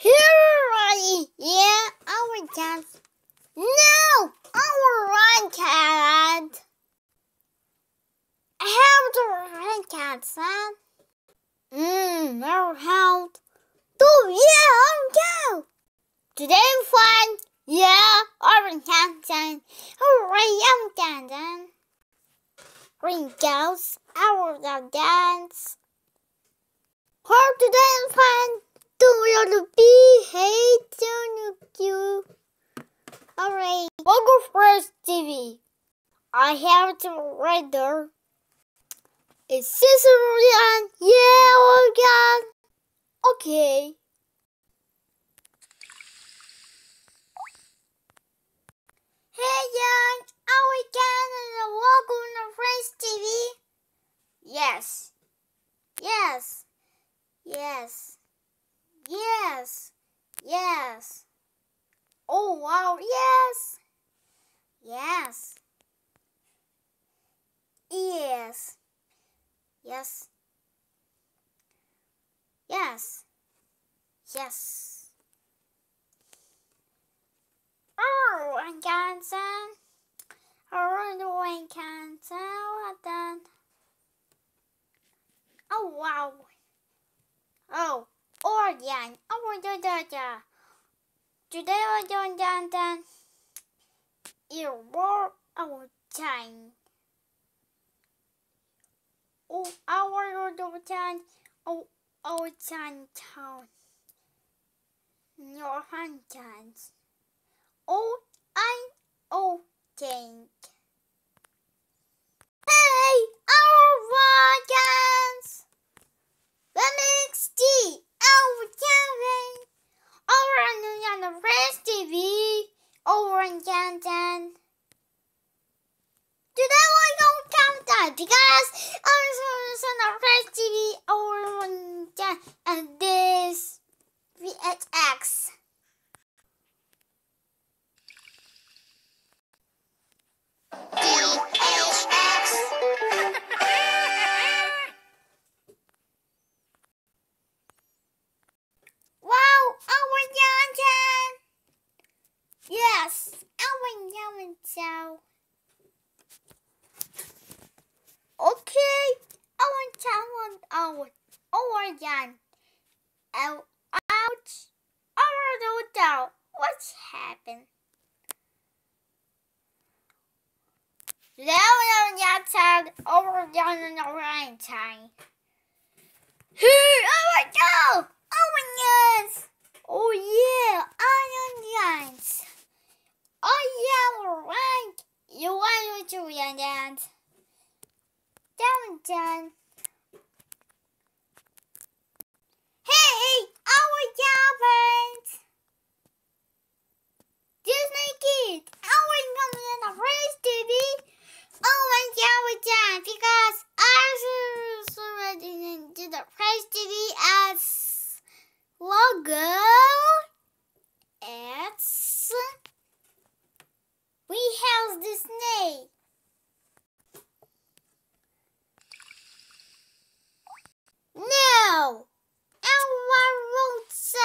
Here I am, our cat. No, our red cat. Help the red cat, son. Mmm, no help. Do yeah, our cat. Today fun. Yeah, our cat, son. Hooray, I'm dancing. Green girls, our dance. Hope today fun. Do you be TV. I have to right there. It's Cicerone. Yeah, oh God. Okay. Hey, young. Are we getting the Logo First TV? Yes. Yes. Yes. Yes. Yes. Oh, wow. Yes. Yes. Yes. Yes. Yes. Yes. Oh, I some. Oh, I can tell that. Oh, wow. Oh, or yeah. Oh, da da da. Today we're doing that then. You were our time. Oh, our little town. Oh, our town town. Your hand hands. Oh, I oh think. Hey, our wagons. The next tea. Our cabin. Over on the Fresh TV. Over in Canton. Today we're going to count that because I was on Fresh TV over and this VHX. Yes, Johnson. Okay, Owen Johnson, Owen, Owen Johnson. Out, ouch, over the door. What's happened? Now Owen Johnson, over Johnson, Owen Johnson. Here, Owen Johnson! Onions! Oh yeah, onions! Oh yeah, right! You want to do onions? Down, down. Hey, our jobbers! Disney Kids, our coming on the race TV. Oh my god, we're done because I was already into the race TV as logo. It's we have Disney. No, our road so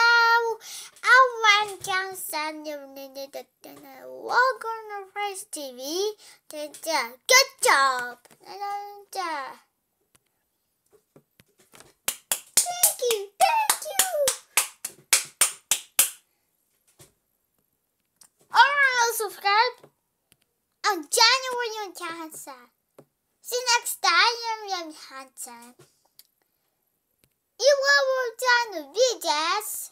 our Johnson on the race TV. Good job. Thank you, thank you. Alright, subscribe on January Johnson. See you next time, Johnson. You will done the videos.